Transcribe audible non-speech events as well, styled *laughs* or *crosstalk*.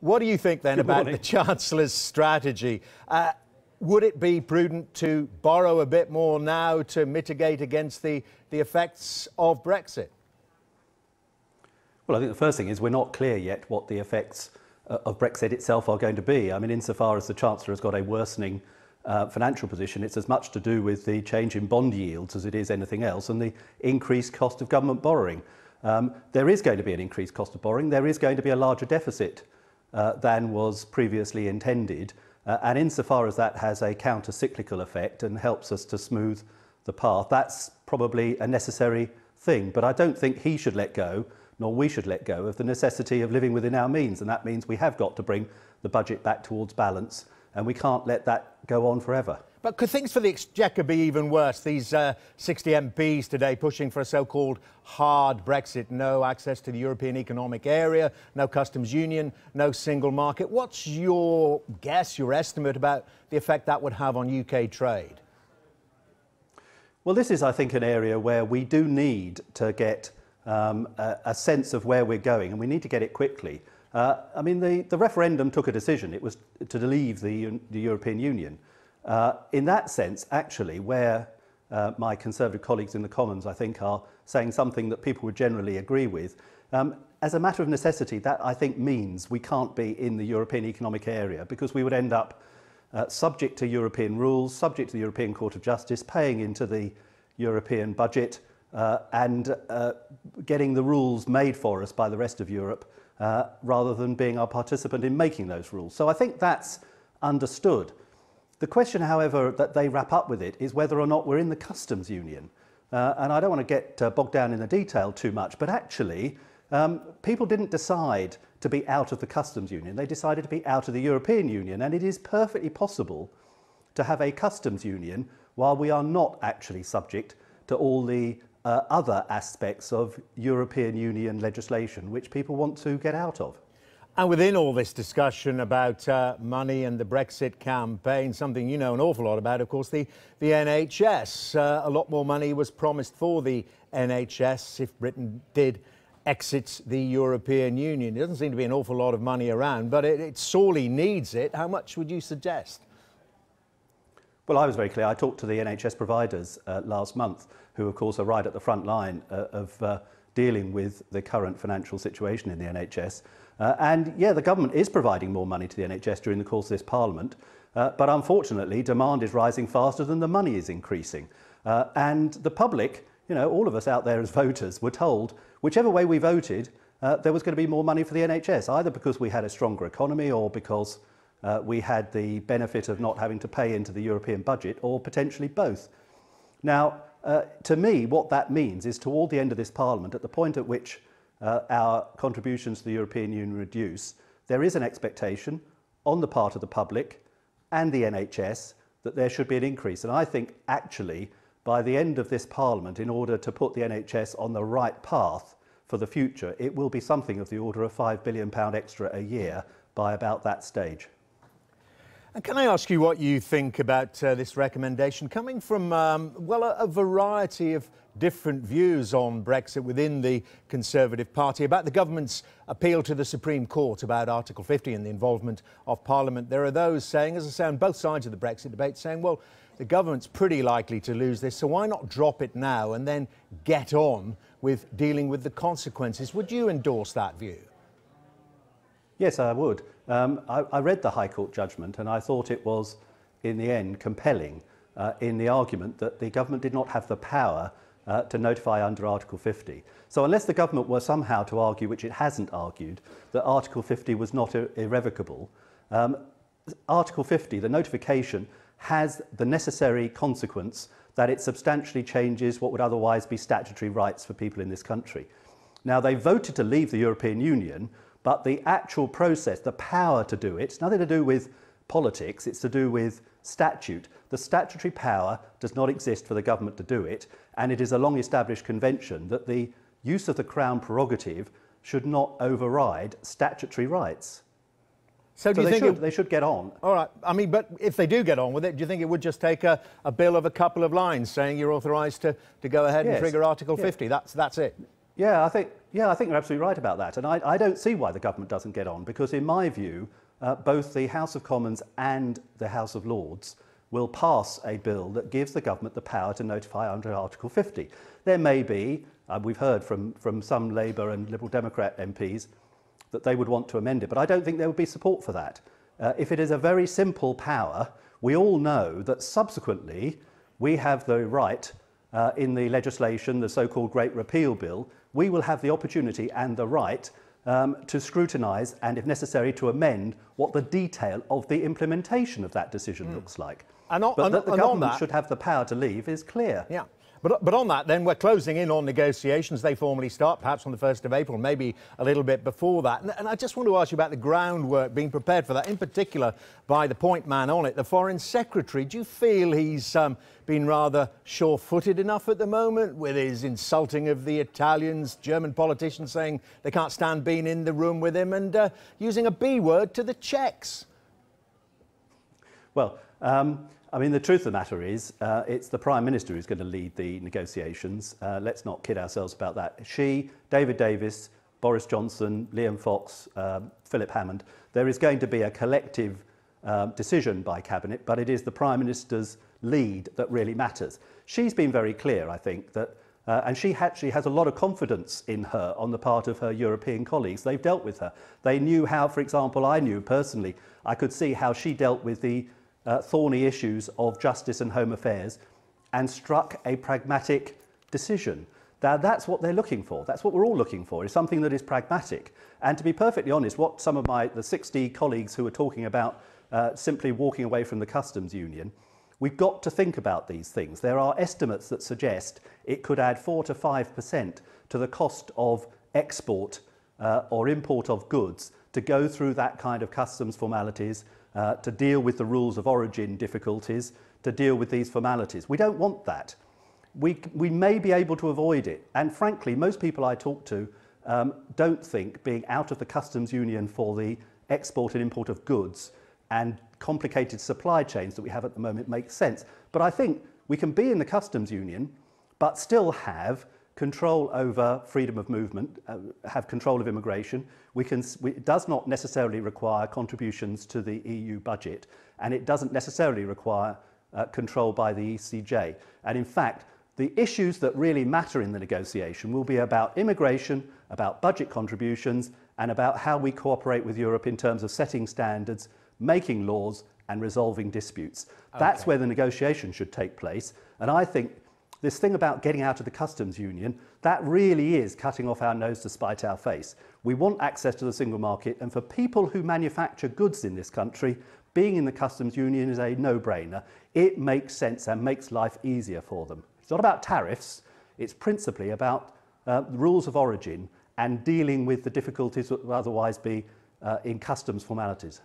What do you think then about the *laughs* Chancellor's strategy? Uh, would it be prudent to borrow a bit more now to mitigate against the, the effects of Brexit? Well, I think the first thing is we're not clear yet what the effects uh, of Brexit itself are going to be. I mean, insofar as the Chancellor has got a worsening uh, financial position, it's as much to do with the change in bond yields as it is anything else and the increased cost of government borrowing. Um, there is going to be an increased cost of borrowing. There is going to be a larger deficit uh, than was previously intended. Uh, and insofar as that has a counter-cyclical effect and helps us to smooth the path, that's probably a necessary thing. But I don't think he should let go, nor we should let go, of the necessity of living within our means. And that means we have got to bring the budget back towards balance, and we can't let that go on forever. But could things for the Exchequer be even worse? These uh, 60 MPs today pushing for a so called hard Brexit, no access to the European Economic Area, no customs union, no single market. What's your guess, your estimate about the effect that would have on UK trade? Well, this is, I think, an area where we do need to get um, a, a sense of where we're going, and we need to get it quickly. Uh, I mean, the, the referendum took a decision. It was to leave the, the European Union. Uh, in that sense, actually, where uh, my Conservative colleagues in the Commons, I think, are saying something that people would generally agree with, um, as a matter of necessity, that I think means we can't be in the European Economic Area because we would end up uh, subject to European rules, subject to the European Court of Justice, paying into the European budget uh, and uh, getting the rules made for us by the rest of Europe uh, rather than being our participant in making those rules. So I think that's understood. The question, however, that they wrap up with it is whether or not we're in the customs union. Uh, and I don't want to get uh, bogged down in the detail too much, but actually, um, people didn't decide to be out of the customs union. They decided to be out of the European Union. And it is perfectly possible to have a customs union while we are not actually subject to all the uh, other aspects of European Union legislation which people want to get out of. And within all this discussion about uh, money and the Brexit campaign, something you know an awful lot about, of course, the, the NHS. Uh, a lot more money was promised for the NHS if Britain did exit the European Union. There doesn't seem to be an awful lot of money around, but it, it sorely needs it. How much would you suggest? Well, I was very clear. I talked to the NHS providers uh, last month, who, of course, are right at the front line uh, of uh, dealing with the current financial situation in the NHS. Uh, and yeah, the government is providing more money to the NHS during the course of this Parliament, uh, but unfortunately, demand is rising faster than the money is increasing. Uh, and the public, you know, all of us out there as *laughs* voters were told, whichever way we voted, uh, there was going to be more money for the NHS, either because we had a stronger economy or because uh, we had the benefit of not having to pay into the European budget, or potentially both. Now, uh, to me, what that means is toward the end of this Parliament, at the point at which uh, our contributions to the European Union reduce, there is an expectation on the part of the public and the NHS that there should be an increase. And I think actually by the end of this Parliament, in order to put the NHS on the right path for the future, it will be something of the order of £5 billion extra a year by about that stage. And can I ask you what you think about uh, this recommendation coming from, um, well, a, a, variety of different views on Brexit within the Conservative Party, about the government's appeal to the Supreme Court about Article 50 and the involvement of Parliament. There are those saying, as I say, on both sides of the Brexit debate, saying, well, the government's pretty likely to lose this, so why not drop it now and then get on with dealing with the consequences? Would you endorse that view? Yes, I would. Um, I, I read the High Court judgment and I thought it was, in the end, compelling uh, in the argument that the government did not have the power uh, to notify under Article 50. So unless the government were somehow to argue, which it hasn't argued, that Article 50 was not ir irrevocable, um, Article 50, the notification, has the necessary consequence that it substantially changes what would otherwise be statutory rights for people in this country. Now, they voted to leave the European Union, but the actual process, the power to do it, it's nothing to do with politics, it's to do with statute. The statutory power does not exist for the government to do it, and it is a long established convention that the use of the Crown prerogative should not override statutory rights. So, do so you they think should, it, they should get on? All right. I mean, but if they do get on with it, do you think it would just take a, a bill of a couple of lines saying you're authorised to, to go ahead yes. and trigger Article yes. 50? That's, that's it? Yeah, I think, yeah, I think you're absolutely right about that. And I, I don't see why the government doesn't get on, because in my view, uh, both the House of Commons and the House of Lords will pass a bill that gives the government the power to notify under Article 50. There may be, uh, we've heard from, from some Labour and Liberal Democrat MPs, that they would want to amend it, but I don't think there would be support for that. Uh, if it is a very simple power, we all know that subsequently we have the right uh, in the legislation, the so-called Great Repeal Bill, we will have the opportunity and the right um, to scrutinise and, if necessary, to amend what the detail of the implementation of that decision mm. looks like. And on, but that the government that, should have the power to leave is clear. Yeah. But, but on that, then, we're closing in on negotiations. They formally start perhaps on the 1st of April, maybe a little bit before that. And, and, I just want to ask you about the groundwork being prepared for that, in particular by the point man on it, the Foreign Secretary. Do you feel he's um, been rather sure footed enough at the moment with his insulting of the Italians, German politicians saying they can't stand being in the room with him, and uh, using a B word to the Czechs? Well, um, I mean, the truth of the matter is, uh, it's the Prime Minister who's going to lead the negotiations. Uh, let's not kid ourselves about that. She, David Davis, Boris Johnson, Liam Fox, um, Philip Hammond, there is going to be a collective um, decision by Cabinet, but it is the Prime Minister's lead that really matters. She's been very clear, I think, that uh, and she actually has a lot of confidence in her on the part of her European colleagues. They've dealt with her. They knew how, for example, I knew personally, I could see how she dealt with the uh, thorny issues of justice and home affairs and struck a pragmatic decision. Now, that's what they're looking for. That's what we're all looking for, is something that is pragmatic. And to be perfectly honest, what some of my, the 60 colleagues who are talking about uh, simply walking away from the customs union, we've got to think about these things. There are estimates that suggest it could add 4 to 5% to the cost of export uh, or import of goods to go through that kind of customs formalities uh, to deal with the rules of origin difficulties, to deal with these formalities. We don't want that. We, we may be able to avoid it. And frankly, most people I talk to um, don't think being out of the customs union for the export and import of goods and complicated supply chains that we have at the moment makes sense. But I think we can be in the customs union, but still have control over freedom of movement, uh, have control of immigration. We can, we, it does not necessarily require contributions to the EU budget, and it doesn't necessarily require uh, control by the ECJ. And in fact, the issues that really matter in the negotiation will be about immigration, about budget contributions, and about how we cooperate with Europe in terms of setting standards, making laws, and resolving disputes. Okay. That's where the negotiation should take place. And I think this thing about getting out of the customs union, that really is cutting off our nose to spite our face. We want access to the single market, and for people who manufacture goods in this country, being in the customs union is a no-brainer. It makes sense and makes life easier for them. It's not about tariffs, it's principally about uh, rules of origin and dealing with the difficulties that would otherwise be uh, in customs formalities.